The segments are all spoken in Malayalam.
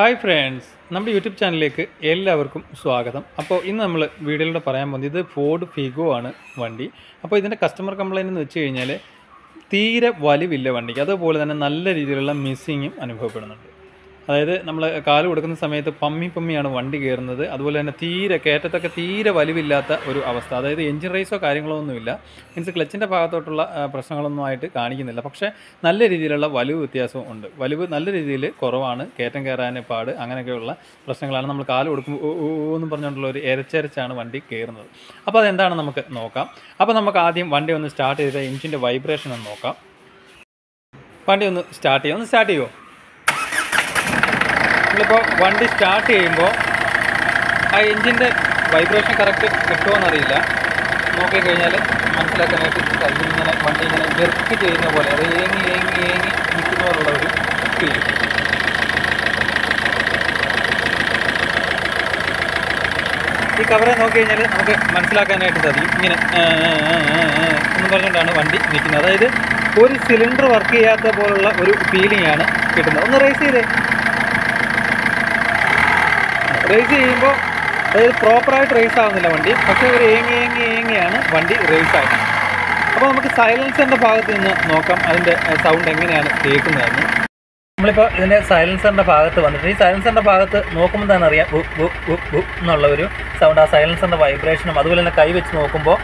ഹായ് ഫ്രണ്ട്സ് നമ്മുടെ യൂട്യൂബ് ചാനലിലേക്ക് എല്ലാവർക്കും സ്വാഗതം. അപ്പോൾ ഇന്ന് നമ്മൾ വീഡിയോയിലൂടെ പറയാൻ പോകുന്നത് ഇത് ഫോർഡ് ഫിഗോ ആണ് വണ്ടി. അപ്പോൾ ഇതിന്റെ കസ്റ്റമർ കംപ്ലയിന്റ് എന്ന് വെച്ച് കഴിഞ്ഞാൽ തീരെ വലിവില്ല വണ്ടിക്ക്. അതുപോലെ തന്നെ നല്ല രീതിയിലുള്ള മിസ്സിങ്ങും അനുഭവപ്പെടുന്നുണ്ട്. അതായത് നമ്മൾ കാൽ കൊടുക്കുന്ന സമയത്ത് പമ്മി പമ്മിയാണ് വണ്ടി കയറുന്നത് അതുപോലെ തന്നെ തീരെ കയറ്റത്തൊക്കെ തീരെ വലിവില്ലാത്ത ഒരു അവസ്ഥ. അതായത് എഞ്ചിൻ റേസോ കാര്യങ്ങളോ ഒന്നുമില്ല മീൻസ് ക്ലച്ചിന്റെ ഭാഗത്തോട്ടുള്ള പ്രശ്നങ്ങളൊന്നും ആയിട്ട് കാണിക്കുന്നില്ല. പക്ഷേ നല്ല രീതിയിലുള്ള വലിവ് വ്യത്യാസവും ഉണ്ട്. വലിവ് നല്ല രീതിയിൽ കുറവാണ്. കയറ്റം കയറാൻ പാട്. അങ്ങനെയൊക്കെയുള്ള പ്രശ്നങ്ങളാണ് നമ്മൾ കാൽ കൊടുക്കുമ്പോൾ എന്ന് പറഞ്ഞുകൊണ്ടുള്ള ഒരു എരച്ചരച്ചാണ് വണ്ടി കയറുന്നത് അപ്പോൾ അതെന്താണ് നമുക്ക് നോക്കാം. അപ്പോൾ നമുക്ക് ആദ്യം വണ്ടി ഒന്ന് സ്റ്റാർട്ട് ചെയ്ത എഞ്ചിന്റെ വൈബ്രേഷൻ ഒന്ന് നോക്കാം. വണ്ടി ഒന്ന് സ്റ്റാർട്ട് ചെയ്യാം. ഒന്ന് സ്റ്റാർട്ട് ചെയ്യുമോ നമ്മളിപ്പോൾ വണ്ടി സ്റ്റാർട്ട് ചെയ്യുമ്പോൾ ആ എൻജിന്റെ വൈബ്രേഷൻ കറക്റ്റ് കിട്ടുമോയെന്നറിയില്ല നോക്കിക്കഴിഞ്ഞാൽ മനസ്സിലാക്കാനായിട്ട് അതിൽ ഇങ്ങനെ വണ്ടി ഇങ്ങനെ ജെർക്ക് ചെയ്യുന്ന പോലെ അത് ഏങ്ങി ഏങ്ങി ഏങ്ങി നിൽക്കുന്ന പോലുള്ള ഒരു ഫീൽ ഈ കവറെ നോക്കി കഴിഞ്ഞാൽ നമുക്ക് മനസ്സിലാക്കാനായിട്ട് സാധിക്കും. ഇങ്ങനെ എന്ന് പറഞ്ഞുകൊണ്ടാണ് വണ്ടി നിൽക്കുന്നത്. അതായത് ഒരു സിലിണ്ടർ വർക്ക് ചെയ്യാത്ത പോലുള്ള ഒരു ഫീലിംഗ് ആണ് കിട്ടുന്നത്. ഒന്ന് റേസ് ചെയ്തേ. റേസ് ചെയ്യുമ്പോൾ അതായത് പ്രോപ്പറായിട്ട് റേസ് ആവുന്നില്ല വണ്ടി. പക്ഷേ ഒരു ഏങ്ങി ഏങ്ങി ഏങ്ങിയാണ് വണ്ടി റേസ് ആകുന്നത് അപ്പോൾ നമുക്ക് സൈലൻസറിന്റെ ഭാഗത്ത് നിന്ന് നോക്കാം. അതിന്റെ സൗണ്ട് എങ്ങനെയാണ് കേൾക്കുന്നതെന്ന്. നമ്മളിപ്പോൾ ഇതിന്റെ സൈലൻസറിന്റെ ഭാഗത്ത് വന്നിട്ട് ഈ സൈലൻസറിന്റെ ഭാഗത്ത് നോക്കുമ്പോൾ തന്നെ അറിയാം. ബുക്ക് ബുക്ക് ബുക്ക് ബുക്ക് എന്നുള്ള ഒരു സൗണ്ട് ആ സൈലൻസറിന്റെ വൈബ്രേഷനും അതുപോലെ തന്നെ കൈ വെച്ച് നോക്കുമ്പോൾ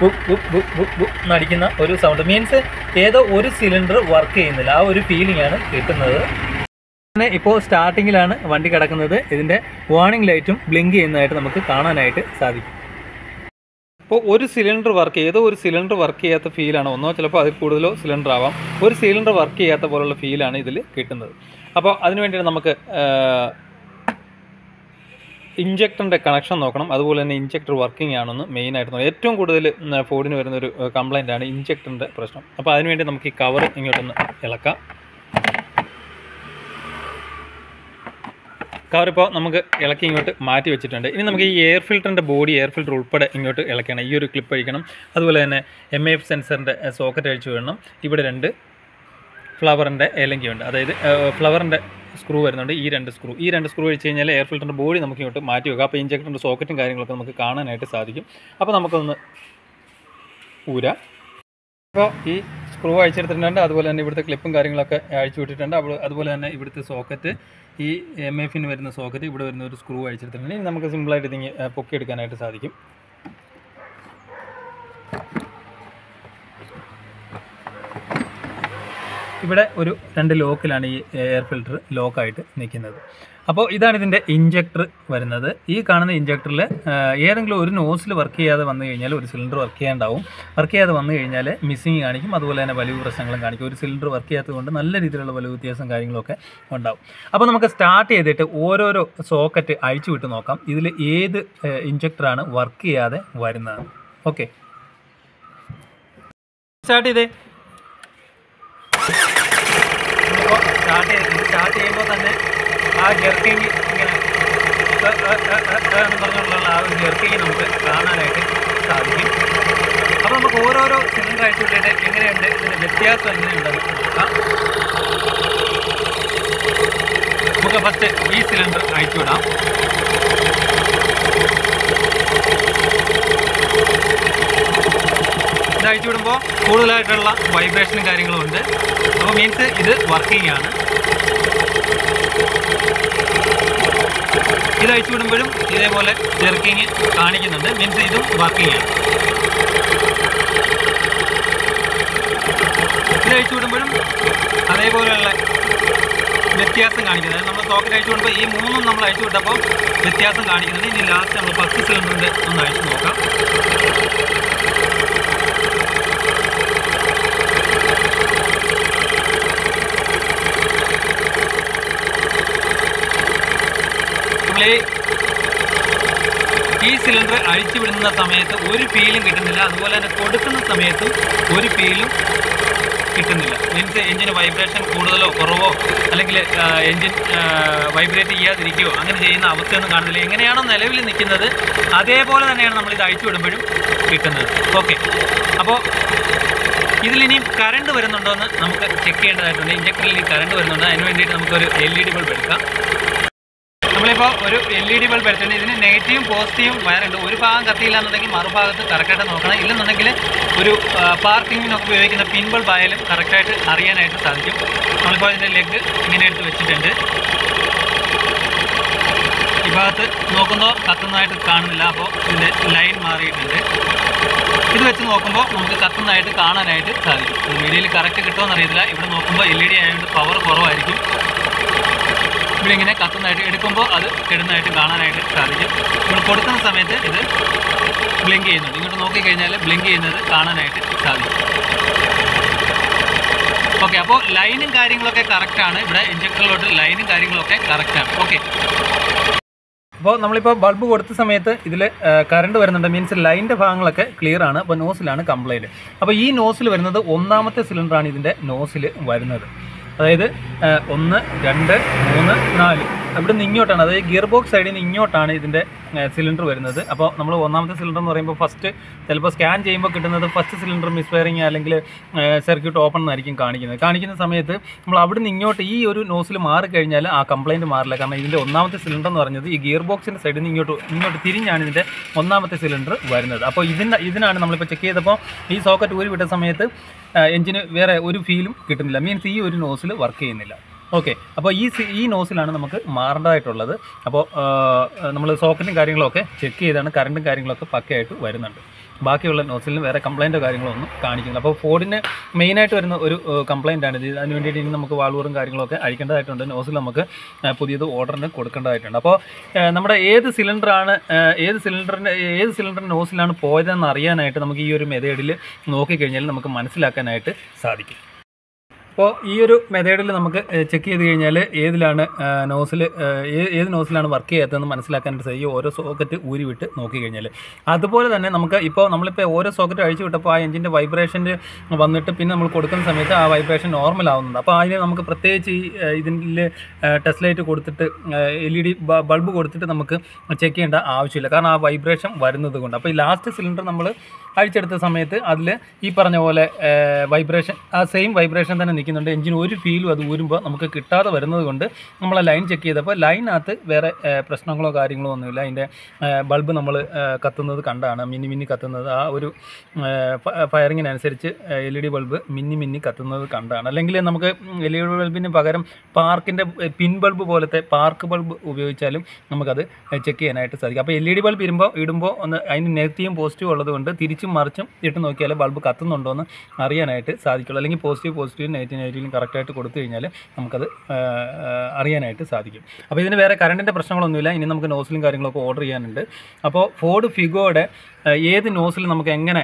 ബുക്ക് ഒരു സൗണ്ട് മീൻസ് ഏതോ ഒരു സിലിണ്ടർ വർക്ക് ചെയ്യുന്നില്ല. ആ ഒരു ഫീലിംഗ് ആണ് കിട്ടുന്നത്. പിന്നെ ഇപ്പോൾ സ്റ്റാർട്ടിങ്ങിലാണ് വണ്ടി കിടക്കുന്നത്. ഇതിന്റെ വാർണിംഗ് ലൈറ്റും ബ്ലിങ്ക് ചെയ്യുന്നതായിട്ട് നമുക്ക് കാണാനായിട്ട് സാധിക്കും. ഇപ്പോൾ ഒരു സിലിണ്ടർ വർക്ക് ഏതോ ഒരു സിലിണ്ടർ വർക്ക് ചെയ്യാത്ത ഫീലാണ് ഒന്നോ ചിലപ്പോൾ അതിൽ കൂടുതലോ സിലിണ്ടർ ആവാം. ഒരു സിലിണ്ടർ വർക്ക് ചെയ്യാത്ത പോലുള്ള ഫീലാണ് ഇതിൽ കിട്ടുന്നത്. അപ്പോൾ അതിനുവേണ്ടിയാണ് നമുക്ക് ഇഞ്ചക്ടറിന്റെ കണക്ഷൻ നോക്കണം. അതുപോലെ തന്നെ ഇഞ്ചക്ടർ വർക്കിംഗ് ആണെന്ന് മെയിനായിട്ട് നോക്കണം. ഏറ്റവും കൂടുതൽ ഫോഡിന് ഫോർഡിന് വരുന്ന ഒരു കംപ്ലൈന്റ് ആണ് ഇഞ്ചക്ടറിന്റെ പ്രശ്നം. അപ്പോൾ അതിനുവേണ്ടി നമുക്ക് ഈ കവർ ഇങ്ങോട്ടൊന്ന് ഇളക്കാം. കവർ ഇപ്പോൾ നമുക്ക് ഇളക്കി ഇങ്ങോട്ട് മാറ്റി വെച്ചിട്ടുണ്ട്. ഇനി നമുക്ക് ഈ എയർ ഫിൽറ്ററിന്റെ ബോഡി എയർ ഫിൽറ്റർ ഉൾപ്പെടെ ഇങ്ങോട്ട് ഇളക്കണം. ഈ ഒരു ക്ലിപ്പ് അഴിക്കണം അതുപോലെ തന്നെ എം എഫ് സെൻസറിന്റെ സോക്കറ്റ് അഴിച്ചു വേണം ഇവിടെ രണ്ട് ഫ്ലവറിന്റെ ഏലങ്കിയുണ്ട്. അതായത് ഫ്ലവറിന്റെ സ്ക്രൂ വരുന്നുണ്ട്. ഈ രണ്ട് സ്ക്രൂ. ഈ രണ്ട് സ്ക്രൂ വെച്ച് കഴിഞ്ഞാൽ എയർ ഫിൽറ്ററിന്റെ ബോഡി നമുക്ക് ഇങ്ങോട്ട് മാറ്റി വെക്കാം. അപ്പോൾ ഇഞ്ചക്ടറിന്റെ സോക്കറ്റും കാര്യങ്ങളൊക്കെ നമുക്ക് കാണാനായിട്ട് സാധിക്കും. അപ്പോൾ നമുക്കൊന്ന് ഊരാം. അപ്പോൾ ഈ സ്ക്രൂ അഴിച്ചെടുത്തിട്ടുണ്ട്. അതുപോലെ തന്നെ ഇവിടുത്തെ ക്ലിപ്പും കാര്യങ്ങളൊക്കെ അഴിച്ചു വിട്ടിട്ടുണ്ട്. അപ്പോൾ അതുപോലെ തന്നെ ഇവിടുത്തെ സോക്കറ്റ് ഈ എം എഫിന് വരുന്ന സോക്കറ്റ് ഇവിടെ വരുന്ന ഒരു സ്ക്രൂ അഴിച്ചെടുത്തിട്ടുണ്ട്. നമുക്ക് സിമ്പിളായിട്ട് ഇതിങ്ങ് പൊക്കിയെടുക്കാനായിട്ട് സാധിക്കും. ഇവിടെ ഒരു രണ്ട് ലോക്കിലാണ് ഈ എയർ ഫിൽറ്റർ ലോക്കായിട്ട് നിൽക്കുന്നത്. അപ്പോൾ ഇതാണ് ഇതിന്റെ ഇഞ്ചക്ടർ വരുന്നത്. ഈ കാണുന്ന ഇഞ്ചക്ടറിൽ ഏതെങ്കിലും ഒരു നോസിൽ വർക്ക് ചെയ്യാതെ വന്നു കഴിഞ്ഞാൽ ഒരു സിലിണ്ടർ വർക്ക് ചെയ്യാണ്ടാവും. വർക്ക് ചെയ്യാതെ വന്നു കഴിഞ്ഞാൽ മിസ്സിങ് കാണിക്കും അതുപോലെ തന്നെ വലിയ പ്രശ്നങ്ങളും കാണിക്കും. ഒരു സിലിണ്ടർ വർക്ക് ചെയ്യാത്തത് കൊണ്ട് നല്ല രീതിയിലുള്ള വലിയ വ്യത്യാസം കാര്യങ്ങളൊക്കെ ഉണ്ടാവും. അപ്പോൾ നമുക്ക് സ്റ്റാർട്ട് ചെയ്തിട്ട് ഓരോരോ സോക്കറ്റ് അഴിച്ചു വിട്ട് നോക്കാം. ഇതിൽ ഏത് ഇഞ്ചക്ടറാണ് വർക്ക് ചെയ്യാതെ വരുന്നത്. ഓക്കെ. സ്റ്റാർട്ട് ചെയ്തേ ഇപ്പോൾ സ്റ്റാർട്ട് ചെയ്തു സ്റ്റാർട്ട് ചെയ്യുമ്പോൾ തന്നെ ആ ജെർക്കിങ് ഇങ്ങനെ എന്ന് പറഞ്ഞുള്ള ആ ഒരു ജെർക്കിങ് നമുക്ക് കാണാനായിട്ട് സാധിക്കും. അപ്പോൾ നമുക്ക് ഓരോരോ സിലിണ്ടർ അയച്ചു എങ്ങനെയുണ്ട് ഇതിന്റെ വ്യത്യാസം എങ്ങനെയുണ്ടെന്ന് നോക്കാം. നമുക്ക് ഫസ്റ്റ് ഈ സിലിണ്ടർ അയച്ചു വിടാം ഇത് അയച്ചു വിടുമ്പോൾ കൂടുതലായിട്ടുള്ള വൈബ്രേഷനും കാര്യങ്ങളും ഉണ്ട്. അപ്പോൾ മീൻസ് ഇത് വർക്കിംഗ് ആണ്. ഇത് അഴിച്ചു വിടുമ്പോഴും ഇതേപോലെ ജെർക്കിങ് കാണിക്കുന്നുണ്ട്. മീൻസ് ഇതും വർക്കിംഗ് ആണ്. ഇത് അഴിച്ചു വിടുമ്പോഴും അതേപോലെയുള്ള വ്യത്യാസം കാണിക്കുന്നത് നമ്മൾ സോക്കറ്റ് അഴിച്ചു വിടുമ്പോൾ ഈ മൂന്നും നമ്മൾ അഴിച്ചു വിട്ടപ്പോൾ വ്യത്യാസം കാണിക്കുന്നത് ഇനി ലാസ്റ്റ് നമ്മൾ ഫസ്റ്റ് സിലിണ്ടറിന്റെ ഒന്ന് അഴിച്ചു നോക്കാം നമ്മൾ ഈ ഈ സിലിണ്ടർ അഴിച്ചു വിടുന്ന സമയത്ത് ഒരു ഫീലും കിട്ടുന്നില്ല. അതുപോലെ തന്നെ കൊടുക്കുന്ന സമയത്തും ഒരു ഫീലും കിട്ടുന്നില്ല. മീൻസ് എഞ്ചിന് വൈബ്രേഷൻ കൂടുതലോ കുറവോ അല്ലെങ്കിൽ എഞ്ചിൻ വൈബ്രേറ്റ് ചെയ്യാതിരിക്കുകയോ അങ്ങനെ ചെയ്യുന്ന അവസ്ഥയൊന്നും കാണുന്നില്ല. എങ്ങനെയാണോ നിലവിൽ നിൽക്കുന്നത് അതേപോലെ തന്നെയാണ് നമ്മൾ ഇത് അഴിച്ചു വിടുമ്പോഴും കിട്ടുന്നത്. ഓക്കെ അപ്പോൾ ഇതിലിനിയും കറണ്ട് വരുന്നുണ്ടോ എന്ന് നമുക്ക് ചെക്ക് ചെയ്യേണ്ടതായിട്ടുണ്ട്. ഇഞ്ചക്ടറിൽ കറണ്ട് വരുന്നുണ്ട്. അതിന് വേണ്ടിയിട്ട് നമുക്കൊരു എൽ ഇ ഡി ബൾബ് എടുക്കാം. നമ്മളിപ്പോൾ ഒരു എൽ ഇ ഡി ബൾബ് എടുത്തിട്ടുണ്ട്. ഇതിന് നെഗറ്റീവും പോസിറ്റീവും വയറുണ്ട് ഒരു ഭാഗം കത്തിയില്ല എന്നുണ്ടെങ്കിൽ മറുഭാഗത്ത് കറക്റ്റായിട്ട് നോക്കണം. ഇല്ലെന്നുണ്ടെങ്കിൽ ഒരു പാർക്കിങ്ങിനൊക്കെ ഉപയോഗിക്കുന്ന പിൻ ബൾബ് ആയാലും കറക്റ്റായിട്ട് അറിയാനായിട്ട് സാധിക്കും. നമ്മളിപ്പോൾ അതിന്റെ ലെഗ് ഇങ്ങനെ എടുത്ത് വെച്ചിട്ടുണ്ട്. ഈ ഭാഗത്ത് നോക്കുമ്പോൾ കത്തുന്നതായിട്ട് കാണുന്നില്ല. അപ്പോൾ ഇതിന്റെ ലൈൻ മാറിയിട്ടുണ്ട്. ഇത് വെച്ച് നോക്കുമ്പോൾ നമുക്ക് കത്തുന്നതായിട്ട് കാണാനായിട്ട് സാധിക്കും. വീഡിയോയിൽ കറക്റ്റ് കിട്ടുമെന്ന് അറിയത്തില്ല ഇവിടെ നോക്കുമ്പോൾ എൽ ഇ ഡി ആയതുകൊണ്ട് പവർ കുറവായിരിക്കും. ഇവിടെ കത്തുന്നതായിട്ട് എടുക്കുമ്പോൾ അത് കിടുന്നതായിട്ട് കാണാനായിട്ട് സാധിക്കും. നമ്മൾ കൊടുക്കുന്ന സമയത്ത് ഇത് ബ്ലിങ്ക് ചെയ്യുന്നുണ്ട്. ഇങ്ങോട്ട് നോക്കിക്കഴിഞ്ഞാൽ ബ്ലിങ്ക് ചെയ്യുന്നത് കാണാനായിട്ട് സാധിക്കും. ഓക്കെ അപ്പോൾ ലൈനും കാര്യങ്ങളൊക്കെ കറക്റ്റാണ് ഇവിടെ ഇഞ്ചക്ടറിലോട്ട് ലൈനും കാര്യങ്ങളൊക്കെ കറക്റ്റാണ് ഓക്കെ അപ്പോൾ നമ്മളിപ്പോൾ ബൾബ് കൊടുത്ത സമയത്ത് ഇതിൽ കറണ്ട് വരുന്നുണ്ട്. മീൻസ് ലൈന്റെ ഭാഗങ്ങളൊക്കെ ക്ലിയർ ആണ്. അപ്പോൾ നോസിലാണ് കംപ്ലയിന്റ് അപ്പോൾ ഈ നോസിൽ വരുന്നത് ഒന്നാമത്തെ സിലിണ്ടറാണ് ഇതിന്റെ നോസിൽ വരുന്നത്. അതായത് ഒന്ന് രണ്ട് മൂന്ന് നാല്. അവിടെ നിന്ന് ഇങ്ങോട്ടാണ്. അതായത് ഗിയർ ബോക്സ് സൈഡിൽ നിന്ന് ഇങ്ങോട്ടാണ് ഇതിന്റെ സിലിണ്ടർ വരുന്നത്. അപ്പോൾ നമ്മൾ ഒന്നാമത്തെ സിലിണ്ടർ എന്ന് പറയുമ്പോൾ ഫസ്റ്റ് ചിലപ്പോൾ സ്കാൻ ചെയ്യുമ്പോൾ കിട്ടുന്നത് ഫസ്റ്റ് സിലിണ്ടർ മിസ്ഫയറിങ് അല്ലെങ്കിൽ സർക്യൂട്ട് ഓപ്പൺ എന്നായിരിക്കും കാണിക്കുന്നത്. കാണിക്കുന്ന സമയത്ത് നമ്മൾ അവിടെ നിന്ന് ഇങ്ങോട്ട് ഈ ഒരു നോസിൽ മാറിക്കഴിഞ്ഞാൽ ആ കംപ്ലയിന്റ് മാറില്ല. കാരണം ഇതിന്റെ ഒന്നാമത്തെ സിലിണ്ടർ എന്ന് പറഞ്ഞത് ഈ ഗിയർ ബോക്സിന്റെ സൈഡിൽ നിന്ന് ഇങ്ങോട്ട് ഇങ്ങോട്ട് തിരിഞ്ഞാണ് ഇതിന്റെ ഒന്നാമത്തെ സിലിണ്ടർ വരുന്നത്. അപ്പോൾ ഇതിന് ഇതിനാണ് നമ്മളിപ്പോൾ ചെക്ക് ചെയ്തപ്പോൾ ഈ സോക്കറ്റ് ഊരി വിട്ട സമയത്ത് എഞ്ചിന് വേറെ ഒരു ഫീലും കിട്ടുന്നില്ല. മീൻസ് ഈ ഒരു നോസിൽ വർക്ക് ചെയ്യുന്നില്ല. ഓക്കെ അപ്പോൾ ഈ ഈ നോസിലാണ് നമുക്ക് മാറേണ്ടതായിട്ടുള്ളത്. അപ്പോൾ നമ്മൾ സോക്കറ്റും കാര്യങ്ങളൊക്കെ ചെക്ക് ചെയ്താണ്. കറണ്ടും കാര്യങ്ങളൊക്കെ പക്കയായിട്ട് വരുന്നുണ്ട്. ബാക്കിയുള്ള നോസിലും വേറെ കംപ്ലൈന്റോ കാര്യങ്ങളോ ഒന്നും കാണിക്കുന്നില്ല. അപ്പോൾ ഫോർഡിന് മെയിനായിട്ട് വരുന്ന ഒരു കംപ്ലൈന്റ് ആണ് ഇത്. അതിന് വേണ്ടിയിട്ട് ഇനി നമുക്ക് വാൾവറും കാര്യങ്ങളൊക്കെ അഴിക്കേണ്ടതായിട്ടുണ്ട്. നോസിൽ നമുക്ക് പുതിയത് ഓർഡറിന് കൊടുക്കേണ്ടതായിട്ടുണ്ട്. അപ്പോൾ നമ്മുടെ ഏത് സിലിണ്ടറാണ് ഏത് സിലിണ്ടറിന്റെ ഏത് സിലിണ്ടറിന്റെ നോസിലാണ് പോയതെന്ന് അറിയാനായിട്ട് നമുക്ക് ഈ ഒരു മെതേഡിൽ നോക്കിക്കഴിഞ്ഞാൽ നമുക്ക് മനസ്സിലാക്കാനായിട്ട് സാധിക്കും. അപ്പോൾ ഈ ഒരു മെത്തേഡിൽ നമുക്ക് ചെക്ക് ചെയ്ത് കഴിഞ്ഞാൽ ഏതിലാണ് നോസിൽ ഏത് നോസിലാണ് വർക്ക് ചെയ്യാത്തതെന്ന് മനസ്സിലാക്കാനായിട്ട് സാധിക്കും ഓരോ സോക്കറ്റ് ഊരി വിട്ട് നോക്കി കഴിഞ്ഞാൽ അതുപോലെ തന്നെ നമുക്ക് ഇപ്പോൾ നമ്മളിപ്പോൾ ഓരോ സോക്കറ്റ് അഴിച്ചു വിട്ടപ്പോൾ ആ എഞ്ചിന്റെ വൈബ്രേഷന്റെ വന്നിട്ട് പിന്നെ നമ്മൾ കൊടുക്കുന്ന സമയത്ത് ആ വൈബ്രേഷൻ നോർമൽ ആവുന്നുണ്ട്. അപ്പോൾ അതിന് നമുക്ക് പ്രത്യേകിച്ച് ഈ ഇതിൽ ടെസ്റ്റ് ലൈറ്റ് കൊടുത്തിട്ട് എൽ ഇ ഡി ബൾബ് കൊടുത്തിട്ട് നമുക്ക് ചെക്ക് ചെയ്യേണ്ട ആവശ്യമില്ല. കാരണം ആ വൈബ്രേഷൻ വരുന്നത് കൊണ്ട്. അപ്പോൾ ഈ ലാസ്റ്റ് സിലിണ്ടർ നമ്മൾ അഴിച്ചെടുത്ത സമയത്ത് അതിൽ ഈ പറഞ്ഞ പോലെ വൈബ്രേഷൻ ആ സെയിം വൈബ്രേഷൻ തന്നെ നിൽക്കുന്നുണ്ട് എഞ്ചിൻ ഒരു ഫീലും അത് ഊരുമ്പോൾ നമുക്ക് കിട്ടാതെ വരുന്നത് കൊണ്ട് നമ്മൾ ലൈൻ ചെക്ക് ചെയ്തപ്പോൾ ലൈനകത്ത് വേറെ പ്രശ്നങ്ങളോ കാര്യങ്ങളോ ഒന്നുമില്ല. അതിന്റെ ബൾബ് നമ്മൾ കത്തുന്നത് കണ്ടാണ്. മിന്നി മിന്നി കത്തുന്നത്. ആ ഒരു ഫയറിങ്ങിനനുസരിച്ച് എൽ ഇ ഡി ബൾബ് മിന്നി മിന്നി കത്തുന്നത് കണ്ടാണ്. അല്ലെങ്കിൽ നമുക്ക് എൽ ഇ ഡി ബൾബിന് പകരം പാർക്കിന്റെ പിൻ ബൾബ് പോലത്തെ പാർക്ക് ബൾബ് ഉപയോഗിച്ചാലും നമുക്കത് ചെക്ക് ചെയ്യാനായിട്ട് സാധിക്കും. അപ്പോൾ എൽ ഇ ഡി ബൾബ് ഇടുമ്പോൾ ഇടുമ്പോൾ ഒന്ന് അതിന് നെഗറ്റീവും പോസിറ്റീവും ഉള്ളത് കൊണ്ട് തിരിച്ചും മറിച്ചും ഇട്ട് നോക്കിയാൽ ബൾബ് കത്തുന്നുണ്ടോ എന്ന് അറിയാനായിട്ട് സാധിക്കുള്ളൂ. അല്ലെങ്കിൽ പോസിറ്റീവ് പോസിറ്റീവ് നെഗറ്റീവ് നെഗറ്റീവും കറക്റ്റായിട്ട് കൊടുത്തു കഴിഞ്ഞാൽ നമുക്കത് അറിയാനായിട്ട് സാധിക്കും. അപ്പോൾ ഇതിന് വേറെ കറണ്ടിന്റെ പ്രശ്നങ്ങളൊന്നുമില്ല. ഇനി നമുക്ക് നോസിലും കാര്യങ്ങളൊക്കെ ഓർഡർ ചെയ്യാനുണ്ട്. അപ്പോൾ ഫോർഡ് ഫിഗോയുടെ ഏത് നോസിൽ നമുക്ക് എങ്ങനെ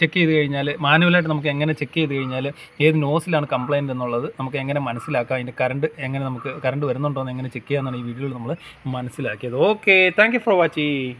ചെക്ക് ചെയ്ത് കഴിഞ്ഞാൽ മാനുവലായിട്ട് നമുക്ക് എങ്ങനെ ചെക്ക് ചെയ്ത് കഴിഞ്ഞാൽ ഏത് നോസിലാണ് കംപ്ലയിന്റ് എന്നുള്ളത് നമുക്ക് എങ്ങനെ മനസ്സിലാക്കാം? അതിന്റെ കറണ്ട് എങ്ങനെ നമുക്ക് കറണ്ട് വരുന്നുണ്ടോ എന്ന് എങ്ങനെ ചെക്ക് ചെയ്യാമെന്നാണ് ഈ വീഡിയോയിൽ നമ്മൾ മനസ്സിലാക്കിയത്. Okay thank for watching.